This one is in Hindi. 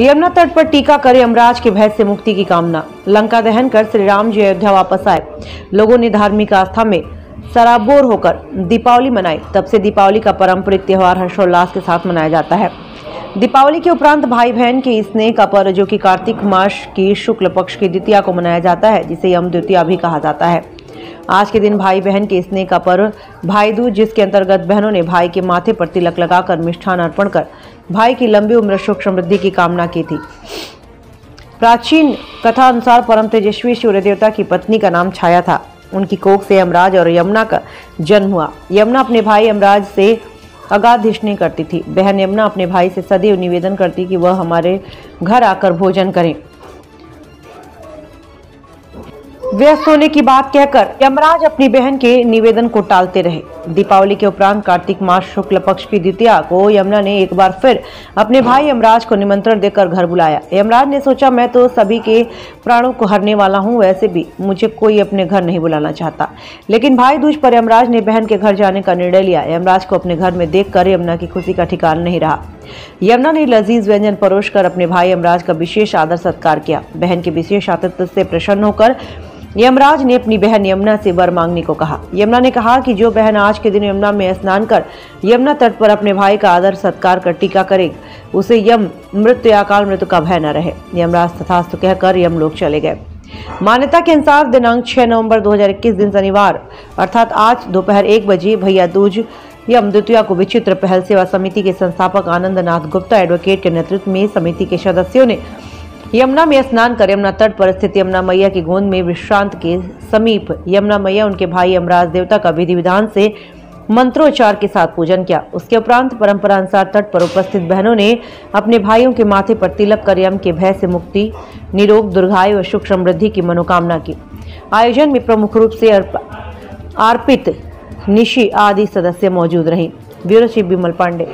यमुना तट पर टीका करे यमराज के भय से मुक्ति की कामना। लंका दहन कर श्री राम जी अयोध्या वापस आए। लोगों ने धार्मिक आस्था में सराबोर होकर दीपावली मनाई। तब से दीपावली का पारंपरिक त्योहार हर्षोल्लास के साथ मनाया जाता है। दीपावली के उपरांत भाई बहन के स्नेह का पर्व, जो कि कार्तिक मास की शुक्ल पक्ष की द्वितीया को मनाया जाता है, जिसे यम द्वितीया भी कहा जाता है। आज के दिन भाई बहन के स्नेह का पर्व भाई दूज जिसके अंतर्गत बहनों ने भाई के माथे पर तिलक लगाकर मिष्ठान अर्पण कर भाई की लंबी उम्र सुख समृद्धि की कामना की थी। प्राचीन कथा अनुसार परम तेजस्वी सूर्य देवता की पत्नी का नाम छाया था। उनकी कोख से यमराज और यमुना का जन्म हुआ। यमुना अपने भाई यमराज से अगाधिष्णि करती थी। बहन यमुना अपने भाई से सदैव निवेदन करती कि वह हमारे घर आकर भोजन करें। व्यस्त होने की बात कहकर यमराज अपनी बहन के निवेदन को टालते रहे। दीपावली के उपरांत कार्तिक मास शुक्ल पक्ष की द्वितीया को यमुना ने एक बार फिर अपने भाई यमराज को निमंत्रण देकर घर बुलाया। यमराज ने सोचा, मैं तो सभी के प्राणों को हरने वाला हूँ, वैसे भी मुझे कोई अपने घर नहीं बुलाना चाहता। लेकिन भाई दूज पर यमराज ने बहन के घर जाने का निर्णय लिया। यमराज को अपने घर में देखकर यमुना की खुशी का ठिकाना नहीं रहा। यमुना ने लजीज व्यंजन परोस कर अपने भाई यमराज का विशेष आदर सत्कार किया। बहन के विशेष आतिथ्य से प्रसन्न होकर यमराज ने अपनी बहन यमुना से वर मांगने को कहा। यमुना ने कहा कि जो बहन आज के दिन यमुना में स्नान कर यमुना तट पर अपने भाई का आदर सत्कार कर टीका करे, उसे यम मृत्यु या अकाल मृत्यु का भय न रहे। यमराज तथास्तु कहकर यम लोग चले गए। मान्यता के अनुसार दिनांक 6 नवंबर 2021 दिन शनिवार, अर्थात आज दोपहर एक बजे भैया दूज यम द्वितीया को विचित्र पहल सेवा समिति के संस्थापक आनंद नाथ गुप्ता एडवोकेट के नेतृत्व में समिति के सदस्यों ने यमुना में स्नान कर यमुना तट पर स्थित यमुना मैया की गोंद में विश्रांत के समीप यमुना मैया, उनके भाई यमराज देवता का विधि विधान से मंत्रोच्चार के साथ पूजन किया। उसके उपरांत परंपरा अनुसार तट पर उपस्थित बहनों ने अपने भाइयों के माथे पर तिलक कर यम के भय से मुक्ति, निरोग दुर्घायु व सुख समृद्धि की मनोकामना की। आयोजन में प्रमुख रूप से अर्पित निशी आदि सदस्य मौजूद रहीं। Bureau chief Bimal Pandey.